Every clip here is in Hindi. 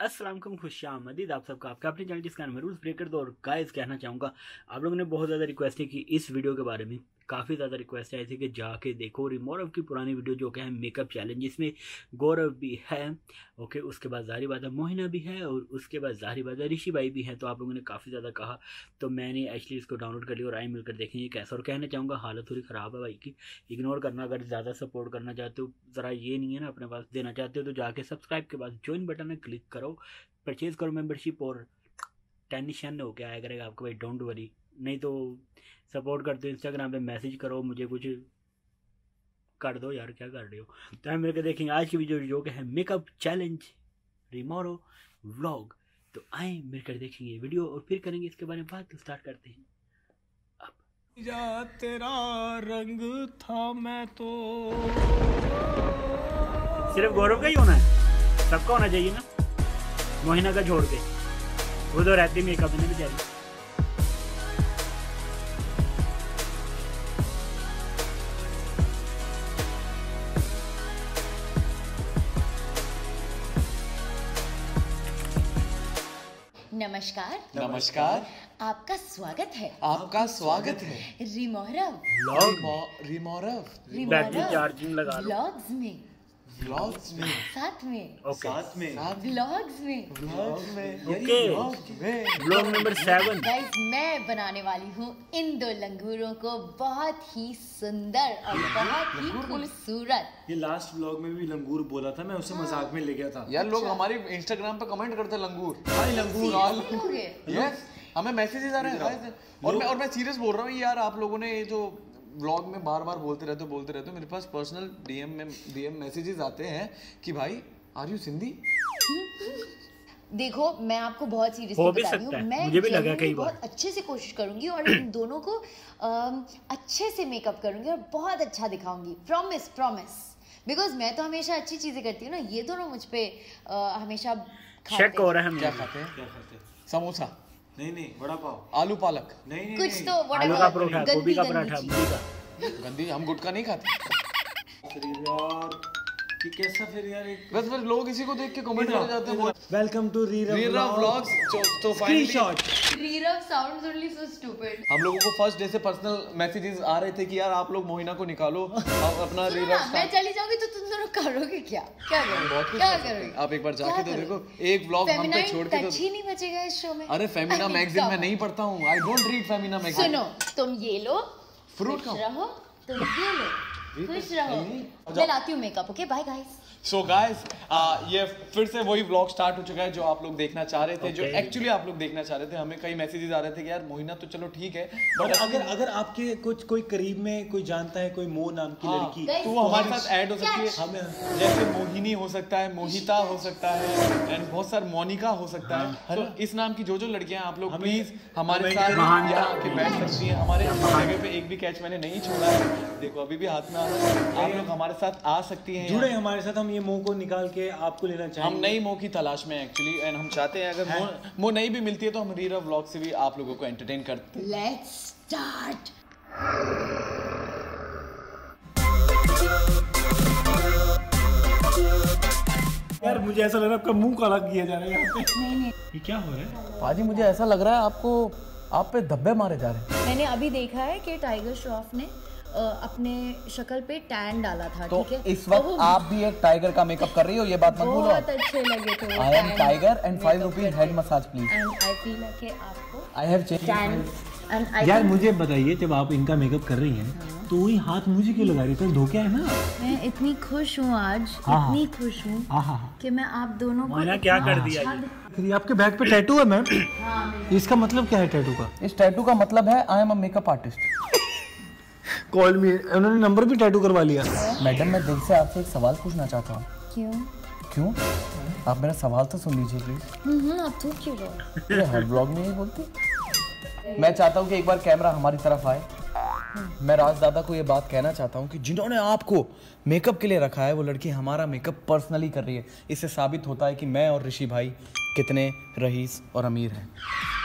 वालेकुम खुश आमदीद आप सबका, आपका अपने चैनल जिसका नाम है रूल्स ब्रेकर दो। और गाइस कहना चाहूँगा, आप लोगों ने बहुत ज़्यादा रिक्वेस्ट की इस वीडियो के बारे में काफ़ी ज़्यादा रिक्वेस्ट आई थी कि जाके देखो रिमोरव की पुरानी वीडियो जो क्या है मेकअप चैलेंज जिसमें गौरव भी है ओके उसके बाद जारी बात है मोहिना भी है और उसके बाद जारी बात है ऋषि भाई भी हैं तो आप लोगों ने काफ़ी ज़्यादा कहा। तो मैंने एक्चुअली इसको डाउनलोड कर लिया और आए मिलकर देखेंगे कैसा और कहना चाहूँगा, हालत थोड़ी ख़राब है भाई की। इग्नोर करना, अगर ज़्यादा सपोर्ट करना चाहते हो, ज़रा ये नहीं है ना अपने पास देना चाहते हो तो जाके सब्सक्राइब के बाद ज्वाइन बटन में क्लिक करो। परचेज़ करो मेम्बरशिप और टेंशन हो क्या आया करेगा आपको भाई डोंट वरी नहीं तो सपोर्ट करते हो इंस्टाग्राम पे मैसेज करो मुझे कुछ कर दो यार क्या कर रहे हो? तो हम मिलकर देखेंगे आज की वीडियो जो कि है मेकअप चैलेंज रिमोरो व्लॉग तो आए मिलकर देखेंगे वीडियो और फिर करेंगे इसके बारे में बात तो स्टार्ट करते हैं। जा तेरा रंग था मैं तो। सिर्फ़ गौरव का ही होना है? सबका होना चाहिए ना? मोहिना का छोड़ के। वो तो रहती मेकअप में बेचारी। नमस्कार। नमस्कार। आपका स्वागत है। आपका स्वागत है। रिमोरव। रिमोरव। रिमोरव। बैटरी चार्जिंग लगा लो। में। व्लॉग्स में। साथ में। ओके साथ में। व्लॉग्स में। व्लॉग में। ओके में। व्लॉग नंबर सेवन गाइस मैं बनाने वाली हूँ इन दो लंगूरों को बहुत ही सुंदर और बहुत ही खूबसूरत। ये लास्ट व्लॉग में भी लंगूर बोला था मैं उसे मज़ाक में ले गया था। यार लोग हमारे इंस्टाग्राम पे कमेंट करते लंगूर। हाय लंगूर? यस हमें मैसेजेस आ रहे हैं। और मैं और मैं सीरियस बोल रहा हूँ यार आप लोगों ने ये जो व्लॉग में बार बार बोलते रहते हो बोलते रहते हो मेरे पास पर्सनल डीएम में डीएम मैसेजेस आते हैं कि भाई आर यू सिंधी देखो मैं आपको बहुत सीरियसली बता रही हूँ। मैं मुझे भी लगा कई बार। बहुत अच्छे से कोशिश करूँगी और इन दोनों को अम, अच्छे से मेकअप करूँगी और बहुत अच्छा दिखाऊँगी। प्रॉमिस प्रॉमिस बिकॉज़ मैं तो हमेशा अच्छी चीज़ें करती हूँ ना ये दोनों मुझ पे अ, हमेशा चेक हो। रहा है क्या मुझे खाते हैं क्या खाते हैं? समोसा। नहीं नहीं बड़ा पाव आलू पालक नहीं नहीं कुछ। तो आलू का पराठा गोभी का गंदी पराठा चीज़। मूली का गंदी हम गुटका नहीं खाते कैसा फिर यार एक बस बस लोग इसी को देख के कमेंट कर जाते हैं वेलकम टू रीरा व्लॉग्स तो finally screenshot sounds only so stupid. हम लोगों को फ़र्स्ट डे से पर्सनल मैसेजेस आ रहे थे कि यार आप लोग मोहिना को निकालो आप अपना सुनो रीरा मैं चली जाऊँगी तो तुम दोनों करोगे क्या? क्या करोगे? क्या करोगे? आप एक बार जाके तो देखो एक व्लॉग हम पे छोड़ के तो ही नहीं बचेगा इस शो में। अरे फेमिना मैगजीन मैं नहीं पढ़ता हूँ। I don't read Femina magazine सुनो तुम ये लो फ्रूट खाओ। रहो तुम ये लो। खुश रहो मैं लाती हूँ makeup okay bye guys so guys ये फिर से वही ब्लॉग स्टार्ट हो चुका है जो आप लोग देखना चाह रहे थे okay. जो एक्चुअली आप लोग देखना चाह रहे थे। हमें कई मैसेजेस आ रहे थे कि यार मोहिना तो चलो ठीक है बट अगर अगर आपके कुछ कोई करीब में कोई जानता है कोई मो नाम की हाँ, लड़की तो वो हमारे साथ ऐड हो सकती है। हमें जैसे मोहिनी हो सकता है मोहिता हो सकता है एंड बहुत सारे मोनिका हो सकता है। तो इस नाम की जो जो लड़कियाँ आप लोग हमें प्लीज़ हमारे साथ यहाँ आके बैठ सकती हैं। हमारे जगह पे एक भी कैच मैंने नहीं छोड़ा है। देखो अभी भी हाथ में आ रहा है। आप लोग हमारे साथ आ सकती है जुड़े हमारे साथ हम ये मुँह को निकाल के आपको लेना हम नई मो की तलाश में एक्चुअली एंड हम चाहते हैं अगर मो, मो नई भी मिलती है तो हम रीरा व्लॉग से भी आप लोगों को एंटरटेन करते लेट्स स्टार्ट यार मुझे ऐसा लग रहा है आपका मुँह काला किया जा रहा है यहाँ पे। नहीं नहीं। ये क्या हो रहा है? पाजी मुझे ऐसा लग रहा है आपको आप पे धब्बे मारे जा रहे हैं। मैंने अभी देखा है कि टाइगर श्रॉफ ने अपने शक्ल पे टैन डाला था तो ठीक है? इस वक्त आप भी एक टाइगर का मेकअप कर रही हो ये बात मत भूलो। बहुत अच्छे लगे थे I am tiger and five rupees head massage please and I feel कि आपको आई हैव चेंज यार मुझे बताइए जब आप इनका मेकअप कर रही हैं तो वही हाथ मुझे क्यों लगा रही है? धोखे है ना? मैं इतनी खुश हूँ आज हाँ, इतनी खुश हूँ हाँ हाँ हाँ। कि मैं आप दोनों को क्या कर दिया अच्छा फिर आपके बैग पे टैटू है मैम इसका मतलब क्या है टैटू का? इस टैटू का मतलब है I am a makeup artist call me उन्होंने नंबर भी टैटू करवा लिया। मैडम मैं दिल से आपसे एक सवाल पूछना चाहता हूँ। क्यों? क्यों? आप मेरा सवाल तो सुन लीजिए प्लीज़ हम्म आप थूक क्यों रहो हर ब्लॉग में ही बोलती। मैं चाहता हूँ कि एक बार कैमरा हमारी तरफ़ आए। मैं राज दादा को ये बात कहना चाहता हूँ कि जिन्होंने आपको मेकअप के लिए रखा है वो लड़की हमारा मेकअप पर्सनली कर रही है। इससे साबित होता है कि मैं और ऋषि भाई कितने रईस और अमीर हैं।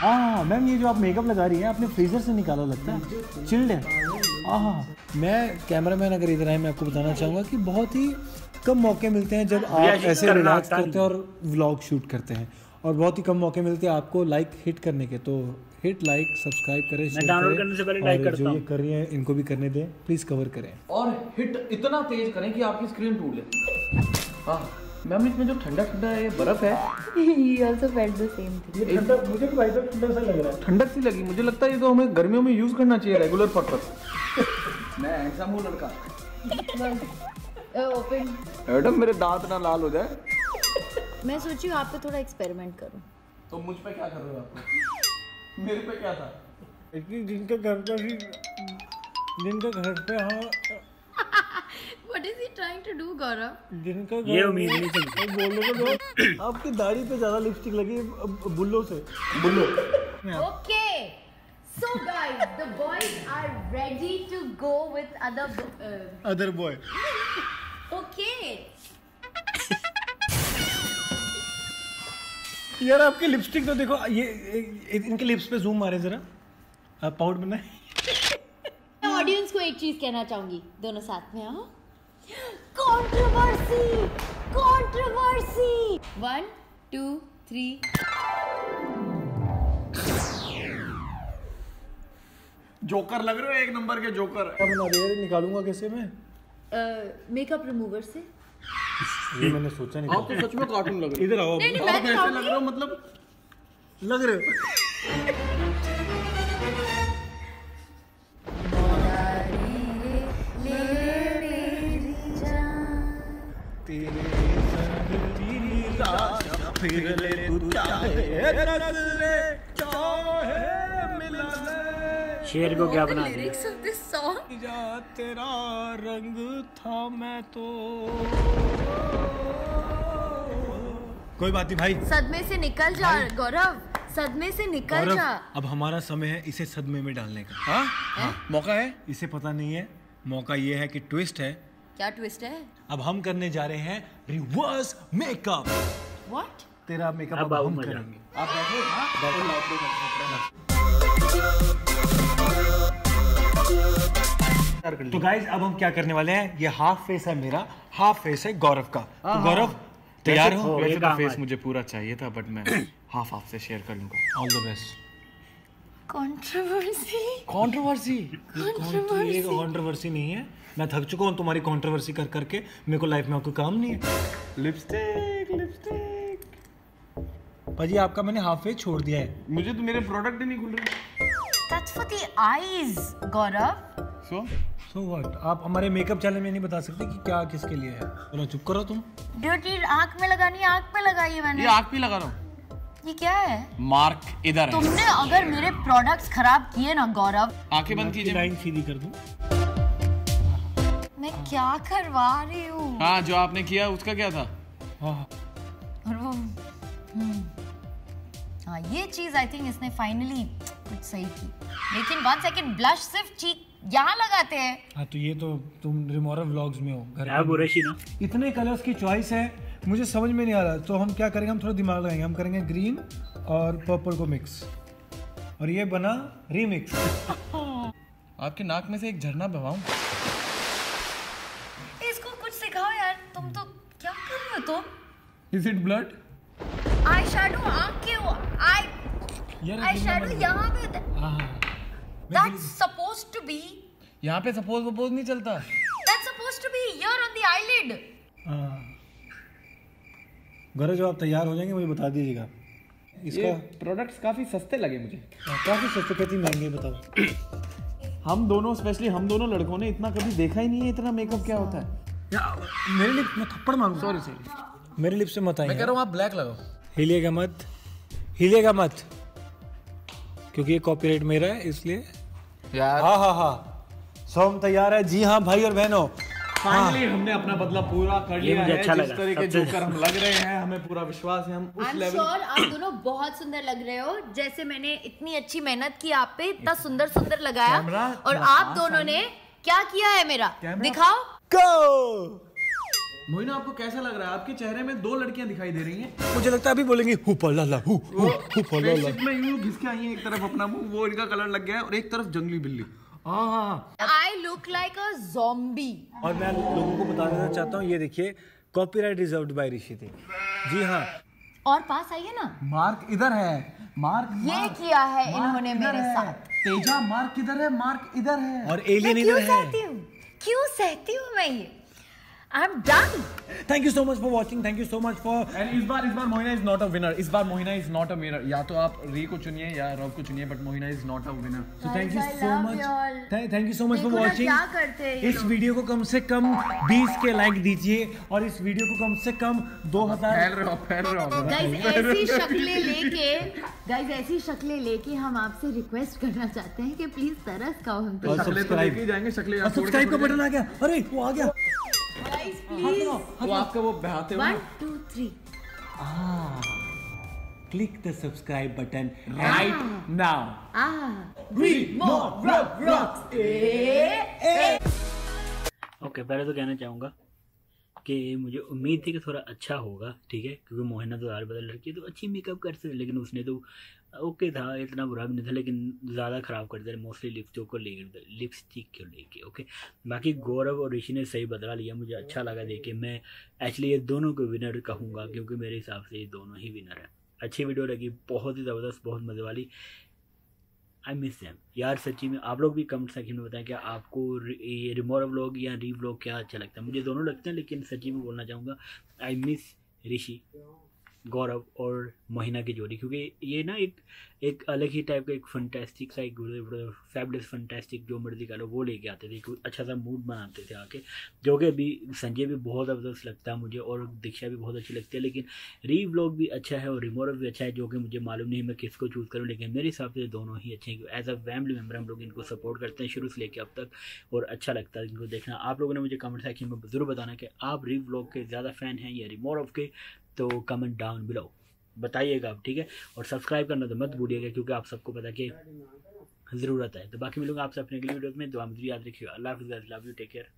हाँ मैम ये जो आप मेकअप लगा रही हैं आपने फ्रीजर से निकाला लगता है। चिल्ड है। हाँ मैं कैमरामैन अगर इधर आए मैं आपको बताना चाहूँगा कि बहुत ही कम मौके मिलते हैं जब आप ऐसे रिलैक्स करते हैं और व्लॉग शूट करते हैं। और बहुत ही कम मौके मिलते हैं आपको लाइक हिट करने के। तो हिट लाइक सब्सक्राइब करें download करें, करने से पहले और like करता जो ये कर रही हैं इनको भी करने दें। प्लीज़ कवर करें। और हिट इतना तेज करें कि आपकी स्क्रीन टूट ले हाँ मैम इसमें जो ठंडा ठंडा है बर्फ़ है? Also felt the same thing. मुझे भी भाई ठंडा सा लग रहा है। ठंडक सी लगी। मुझे लगता है ये तो हमें गर्मियों में यूज़ करना चाहिए रेगुलर पर्पस मैं ऐसा हूँ लड़का। मैडम मेरे दांत ना लाल हो जाए। मैं सोची आप पे थोड़ा एक्सपेरिमेंट करूँ। तो मुझ पे क्या कर रहे हो आप मेरे पे क्या था? इतनी जिनके घर पर ही जिनके घर पे हाँ What is he trying to do, Gaurav? जिनका ये उम्मीद नहीं थी बोलो तो आपकी दाढ़ी पे ज़्यादा लिपस्टिक लगी है बुल्लो से। Bullo. Okay. So guys, the boys are ready to go with other. bo- Uh, other boy okay. यार आपकी लिपस्टिक तो देखो ये इनके लिप्स पे जूम मारे जरा। आप पाउड बनाए। ऑडियंस को एक चीज़ कहना चाहूँगी दोनों साथ में हाँ? Controversy controversy one two three joker लग रहे हो एक नंबर के जोकर यार निकालूँगा कैसे मैं? मेकअप रिमूवर से। ये मैंने सोचा नहीं आप तो सच में कार्टून लग रहे इधर आओ। नहीं नहीं आप मैं ऐसे लग रहे हो मतलब लग रहे हो? तेरे संग तेरी लाशा फिर ले तू चाहे शेर को क्या बना दिया? तेरा रंग था मैं तो। कोई बात नहीं भाई। सदमे से निकल जा गौरव। सदमे से निकल जा। अब हमारा समय है इसे सदमे में डालने का। हाँ? मौका है? इसे पता नहीं है। मौका ये है कि ट्विस्ट है। क्या ट्विस्ट है? अब हम करने जा रहे हैं रिवर्स मेकअप व्हाट तेरा मेकअप अब हम। करेंगे। आप बैठो। तो गाइज़ अब हम क्या करने वाले हैं? ये हाफ़ फेस है मेरा हाफ़ फेस है गौरव का। तो गौरव तैयार हो? हो, वैसे तो फेस मुझे पूरा चाहिए था बट मैं हाफ़ हाफ़ से शेयर कर लूँगा। All the best controversy controversy ये कंट्रोवर्सी नहीं है। मैं थक चुका हूँ तुम्हारी कंट्रोवर्सी कर करके मेरे को लाइफ में कोई काम नहीं है। लिपस्टिक लिपस्टिक भाजी आपका मैंने हाफ़ फेस छोड़ दिया है। मुझे तो मेरे प्रोडक्ट ही नहीं खुल रहे। That's for the eyes Gaurav. So so what आप हमारे मेकअप चैनल में नहीं बता सकते कि क्या किसके लिए है। चलो चुप करो तुम। ड्यूटी आँख में लगानी है आँख में लगाई है मैंने। ये आग भी लगा रहा हूँ। ये क्या है? मार्क इधर है। तुमने अगर मेरे प्रोडक्ट्स खराब किए ना गौरव। आँखें बंद कीजिए। लाइन सीधी कर दूँ। मैं क्या करवा रही हूँ? हाँ जो आपने किया उसका क्या था? हाँ। और वो हम्म। हाँ ये चीज़ आई थिंक इसने फाइनली कुछ सही की। लेकिन वन सेकंड ब्लश सिर्फ़ चीक यहाँ लगाते हैं। हाँ तो ये तो तुम रिमोरा व्लॉग्स में हो घर इतने कलर्स की चॉइस है मुझे समझ में नहीं आ रहा। तो हम क्या करेंगे हम थोड़ा दिमाग लगाएँगे। हम करेंगे ग्रीन और पर्पल को मिक्स और ये बना रीमिक्स आपके नाक में से एक झरना बहाऊं। इसको कुछ सिखाओ यार तुम तो क्या कर रहे हो तुम? Is it blood eye shadow आँख के आई यार आई शैडो यहाँ पे हाँ दैट्स सपोज्ड टू बी यहाँ पे सपोज़ वपोज नहीं चलता। That's supposed to be here on the eyelid हाँ। गौरव आप तैयार हो जाएँगे मुझे बता दीजिएगा। इसका प्रोडक्ट्स काफ़ी सस्ते लगे मुझे। हाँ, काफ़ी सस्ते कहती महँगे बताओ। हम दोनों स्पेशली हम दोनों लड़कों ने इतना कभी देखा ही नहीं है इतना मेकअप क्या होता है। मेरे लिए मैं थप्पड़ मांगू सॉरी सॉरी मेरे लिप से मत मैं कह रहा हूँ आप ब्लैक लगाओ। हिलिएगा मत। हिलिएगा मत। क्योंकि ये कॉपीराइट मेरा है इसलिए यार। हाँ हाँ हाँ। सो हम तैयार है। जी हाँ भाई और बहनों। फाइनली हमने अपना बदला पूरा कर लिया है। अच्छा जिस लगा, तरह के जोकर हम लग रहे हैं हमें पूरा विश्वास है हम उस लेवल श्योर आप दोनों बहुत सुंदर लग रहे हो। जैसे मैंने इतनी अच्छी मेहनत की आप पे इतना सुंदर सुंदर लगाया। और आप दोनों ने क्या किया है मेरा? दिखाओ। गो मोइना आपको कैसा लग रहा है? आपके चेहरे में दो लड़कियाँ दिखाई दे रही हैं। मुझे लगता है अभी बोलेंगे हु हु हु हु में यूँ घिस के आई हैं एक तरफ़ अपना मुँह वो इनका कलर लग गया है और एक तरफ़ जंगली बिल्ली। I look like a zombie. और मैं लोगों को बता देना चाहता हूँ ये देखिए कॉपीराइट रिजर्व्ड बाय ऋषि थी जी हाँ। और पास आइए ना। मार्क इधर है। मार्क ये मार्क- किया है मार्क इन्होंने मेरे है। साथ। तेजा मार्क किधर है मार्क इधर है। और एलियन इधर है। सहती हूँ? क्यों सहती हूँ मैं ये? I am done thank you so much for watching thank you so much for and इस बार इस बार Mohina is not a winner इस बार Mohina is not a winner या तो आप री को चुनिए या रव को चुनिए but Mohina is not a winner So thank you Guys, I so much. you. Thank thank you so much for watching. क्या करते हैं इस वीडियो को कम से कम 20 के लाइक दीजिए और इस वीडियो को कम से कम 2000 फैल रहे हो फैल रहे हो गाइस ऐसी शक्लें लेके गाइस ऐसी शक्लें लेके हम आपसे रिक्वेस्ट करना चाहते हैं कि प्लीज़ तरस खाओ हम पे। तो सब्सक्राइब लेके जाएँगे शक्लें सब्सक्राइब का बटन आ गया। अरे वो आ गया। तो आपका वो बहाते हो click the subscribe button right now uh okay पहले तो कहना चाहूँगा कि मुझे उम्मीद थी कि थोड़ा अच्छा होगा ठीक है? क्योंकि मोहना तो यार बदल लड़की है, तो अच्छी मेकअप कर सकती लेकिन उसने तो ओके था इतना बुरा भी नहीं था लेकिन ज़्यादा ख़राब कर दिया मोस्टली लिपस्टिक को लेकर लिपस्टिक को लेके ओके? बाकी गौरव और ऋषि ने सही बदला लिया मुझे अच्छा लगा देख के। मैं एक्चुअली ये दोनों को विनर कहूँगा क्योंकि मेरे हिसाब से ये दोनों ही विनर हैं। अच्छी वीडियो लगी बहुत ही ज़बरदस्त बहुत मज़े वाली। आई मिस दैम यार सच्ची में आप लोग भी कमेंट सेक्शन में बताएँ कि आपको ये रिमोर व्लॉग या री व्लॉग क्या अच्छा लगता है? मुझे दोनों लगते हैं लेकिन सच्ची में बोलना चाहूँगा आई मिस ऋषि। गौरव और मोहिना की जोड़ी, क्योंकि ये ना एक एक अलग ही टाइप का एक फंटेस्टिक सा एक फैबलेस फंटेस्टिक जो मर्ज़ी का लो, वो लेके आते थे एक अच्छा सा मूड बनाते थे आके, जो कि अभी संजय भी बहुत ज़बरदस्त लगता है मुझे और दीक्षा भी बहुत अच्छी लगती है, लेकिन री व्लॉग भी अच्छा है और रिमोरव भी अच्छा है, जो कि मुझे मालूम नहीं मैं किसको चूज़ करूँ, लेकिन मेरे हिसाब से दोनों ही अच्छे हैं एज अ फैमिली मेंबर हम लोग इनको सपोर्ट करते हैं शुरू से लेकर अब तक, और अच्छा लगता है इनको देखना। आप लोगों ने मुझे कमेंट सेक्शन में ज़रूर बताना कि आप री व्लॉग के ज़्यादा फ़ैन हैं या रिमोरव के तो कमेंट डाउन बिलो बताइएगा आप, ठीक है? और सब्सक्राइब करना तो मत भूलिएगा, क्योंकि आप सबको पता कि ज़रूरत है। तो बाकी मिलूँगा आपसे अपने अगली वीडियो में। दुआ मुझे याद रखिएगा। अल्लाह हाफिज़ लव यू टेक केयर